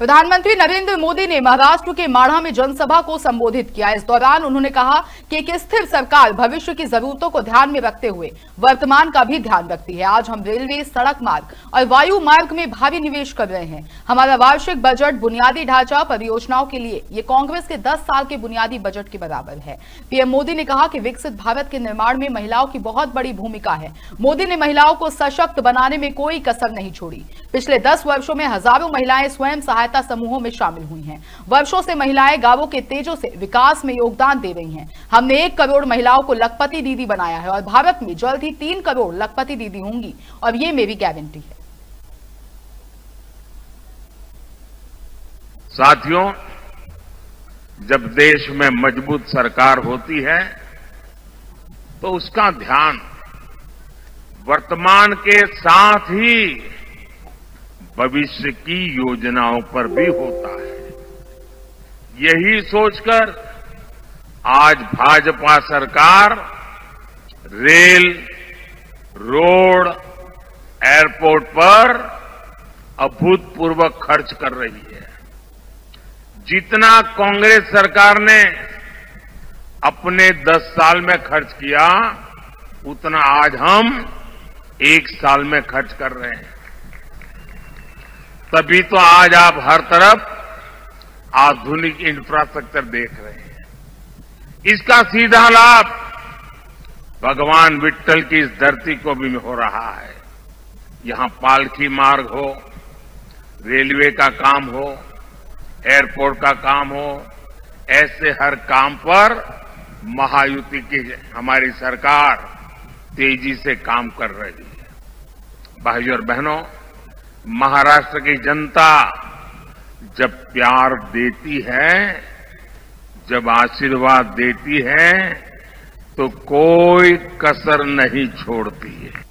प्रधानमंत्री नरेंद्र मोदी ने महाराष्ट्र के माढ़ा में जनसभा को संबोधित किया। इस दौरान उन्होंने कहा कि एक स्थिर सरकार भविष्य की जरूरतों को ध्यान में रखते हुए वर्तमान का भी ध्यान रखती है। आज हम रेलवे, सड़क मार्ग और वायु मार्ग में भारी निवेश कर रहे हैं। हमारा वार्षिक बजट बुनियादी ढांचा परियोजनाओं के लिए, ये कांग्रेस के दस साल के बुनियादी बजट के बराबर है। पीएम मोदी ने कहा कि विकसित भारत के निर्माण में महिलाओं की बहुत बड़ी भूमिका है। मोदी ने महिलाओं को सशक्त बनाने में कोई कसर नहीं छोड़ी। पिछले दस वर्षो में हज़ारों महिलाएँ स्वयं सहायता सहायता समूहों में शामिल हुई हैं। वर्षों से महिलाएँ गाँवों के तेजों से विकास में योगदान दे रही हैं। हमने एक करोड़ महिलाओं को लखपति दीदी बनाया है और भारत में जल्द ही तीन करोड़ लखपति दीदी होंगी। और ये मेरी गारंटी है। साथियों, जब देश में मज़बूत सरकार होती है तो उसका ध्यान वर्तमान के साथ ही भविष्य की योजनाओं पर भी होता है। यही सोचकर आज भाजपा सरकार रेल, रोड, एयरपोर्ट पर अभूतपूर्व खर्च कर रही है। जितना कांग्रेस सरकार ने अपने 10 साल में खर्च किया, उतना आज हम एक साल में खर्च कर रहे हैं। तभी तो आज आप हर तरफ़ आधुनिक इंफ्रास्ट्रक्चर देख रहे हैं। इसका सीधा लाभ भगवान विट्ठल की इस धरती को भी हो रहा है। यहाँ पालखी मार्ग हो, रेलवे का काम हो, एयरपोर्ट का काम हो, ऐसे हर काम पर महायुति की हमारी सरकार तेज़ी से काम कर रही है। भाइयों और बहनों महाराष्ट्र की जनता जब प्यार देती है, जब आशीर्वाद देती है तो कोई कसर नहीं छोड़ती है।